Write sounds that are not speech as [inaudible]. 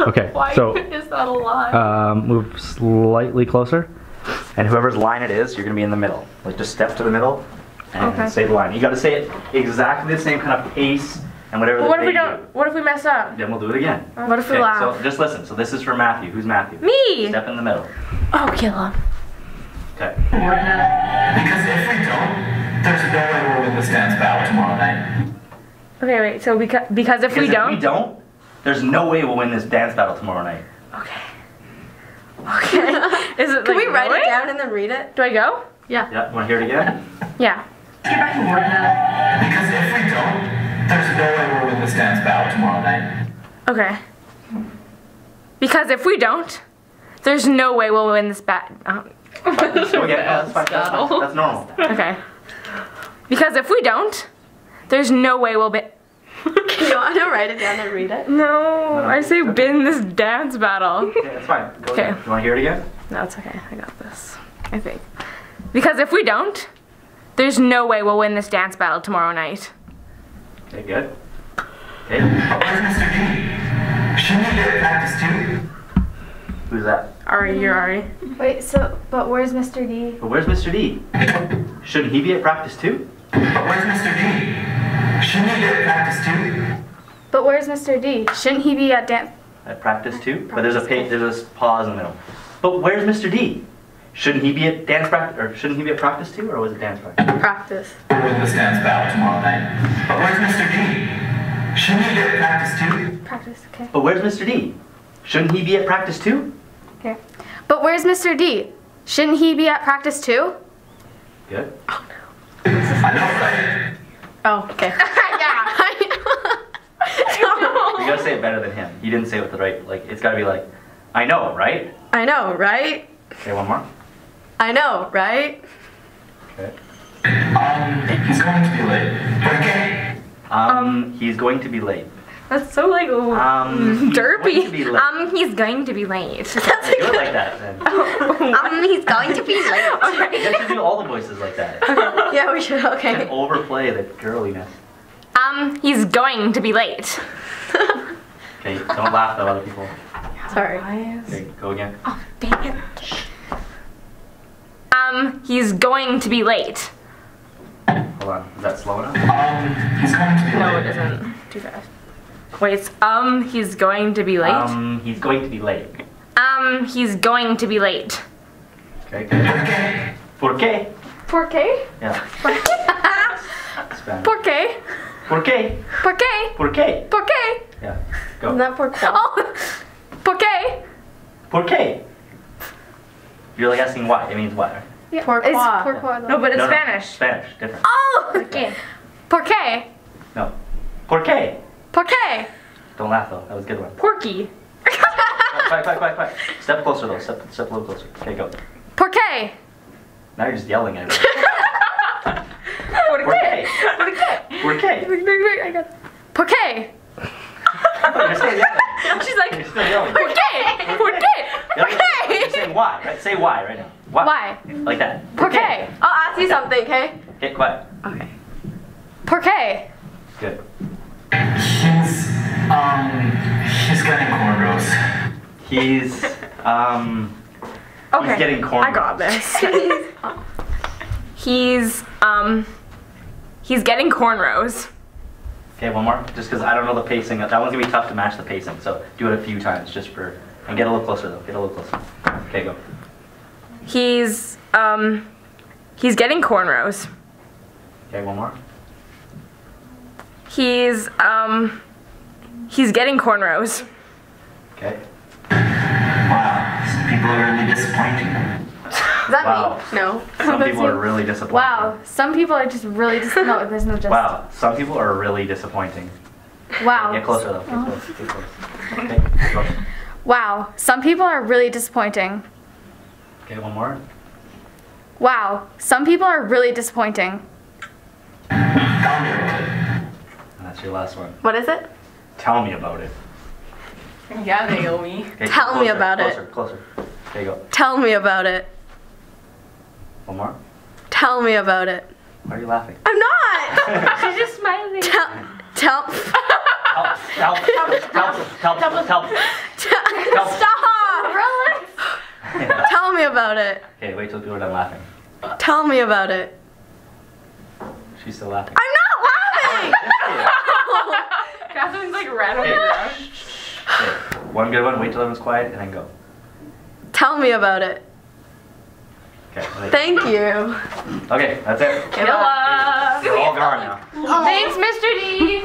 [laughs] Okay, Why so is that a lie? um, move slightly closer, and whoever's line it is, you're gonna be in the middle. Like just step to the middle and Okay. say the line. You got to say it exactly the same kind of pace and whatever. what that if we don't? do. What if we mess up? Then we'll do it again. What if we Okay, laugh? so just listen. So this is for Mathieu. Who's Mathieu? Me. Step in the middle. Oh, Caleb. Okay. Because if we don't, there's no way we'll win this dance battle tomorrow night. Okay, wait. So because because if we Because don't. We don't, there's no way we'll win this dance battle tomorrow night. Okay. Okay. [laughs] Is it? Can like, we write really? it down and then read it? Do I go? Yeah. You want to hear it again? [laughs] Yeah. Get back to work now. Because if we don't, there's no way we'll win this dance battle tomorrow night. Okay. Because if we don't, there's no way we'll win this bat. Um, [laughs] So again, that's fine. That's, fine. that's normal. okay. Because if we don't, there's no way we'll be. [laughs] Can you want to write it down and read it? No, I say bin this dance battle. Yeah, that's fine. Go Okay. again. You want to hear it again? No, it's okay. I got this. I think. Because if we don't, there's no way we'll win this dance battle tomorrow night. Okay, good. Okay. Where's Mr. D? Shouldn't he get practice too? Who's that? Ari, you're Ari. Wait, so, but where's Mr. D? But where's Mr. D? [laughs] Shouldn't he be at practice too? But where's Mr. D? Shouldn't he get practice too? But where's Mr. D? Shouldn't he be at dance? At practice too? But there's a pa- there's a pause in the middle. But where's Mr. D? Shouldn't he be at dance practice or shouldn't he be at practice too, or was it dance practice? Practice. We'll win this dance battle tomorrow night. But where's Mr. D? Shouldn't he get practice too? Practice, okay. But where's Mr. D? Shouldn't he be at practice too? Okay. But where's Mr. D? Shouldn't he be at practice too? Good. Oh, I know, right? Oh, okay. [laughs] Yeah. [laughs] you gotta say it better than him. You didn't say it with the right like. It's gotta be like, I know, right? I know, right? Okay, one more. I know, right? Okay. Um, he's going to be late. Okay. Um, he's going to be late. That's so like ooh, Um, he's going to be derpy. late. Um, he's going to be late. [laughs] do it like that then. [laughs] Um, he's going to be late. [laughs] You guys should do all the voices like that. yeah, we should. And Okay. overplay the girliness. Um, he's going to be late. Okay, don't laugh though, other people. Sorry. Okay, go again. Dang it. Um, he's going to be late. Hold on. Is that slow enough? Um, he's going to be No, late. it isn't. Too fast. Wait, um, he's going to be late. Um, he's going to be late. Um, he's going to be late. Okay, good. Okay. ¿Por qué? Por qué? Yeah. Spanish. Por qué? ¿Por qué? Por qué? ¿Por qué? Por qué? Yeah. Isn't Go. that for qual? Oh, por qué? ¿Por qué? You're like asking why. It means why. Yeah. Por It's qua. por qua, though. No, but it's No, no, Spanish. Spanish. Different. Oh, Okay. por qué? No. ¿Por qué? Por qué? Don't laugh though. That was a good one. Porky. Quiet, quiet, quiet, quiet. [laughs] Step closer though. Step, step a little closer. Okay, go. Por qué? Now you're just yelling at everybody. Por ¿Por qué? qué? Por qué? I got. Por qué? You're still yelling. [laughs] She's like, You're still yelling. por qué? Por qué? You're saying why, right? Say why right now. Why? Why? Like that. Por? I'll ask you something, okay? Okay, quiet. Okay. Por qué? Good. [laughs] [laughs] He's, um, he's getting cornrows. He's, um, Okay. he's getting corn. I got this. he's um he's getting cornrows. Okay, one more. Just because I don't know the pacing. That one's gonna be tough to match the pacing. So do it a few times just for, and get a little closer though. Get a little closer. Okay, go. He's um he's getting cornrows. Okay, one more. He's um he's getting cornrows. Okay. Wow, some people are really disappointing. Is that Wow. me? No. Some [laughs] people are really disappointing. Wow. Some people are just really just no. There's no just. Wow. Some people are really disappointing. Wow. Get closer though. Get close. Get close. Okay. Go. Wow. Some people are really disappointing. Okay, one more. Wow. Some people are really disappointing. Tell me about it. And that's your last one. What is it? Tell me about it. Yeah, Naomi. Okay, Tell me closer, about it. Closer, closer. Okay, go. Tell me about it. One more. Tell me about it. Why are you laughing? I'm not. [laughs] She's just smiling. tell, tell, Help! Help! Help! Help! Help! Help! tell Tell- [laughs] Stop! Yeah. Tell me about it. Okay, wait till people are done laughing. Tell me about it. She's still laughing. I'm not laughing! [laughs] Kathryn's like red on Okay. the ground. Okay, one good one. Wait till everyone's quiet and then go. Tell me about it. Okay. Thank you. Okay, that's it. Good luck. We're all gone now. Thanks, Mr. D.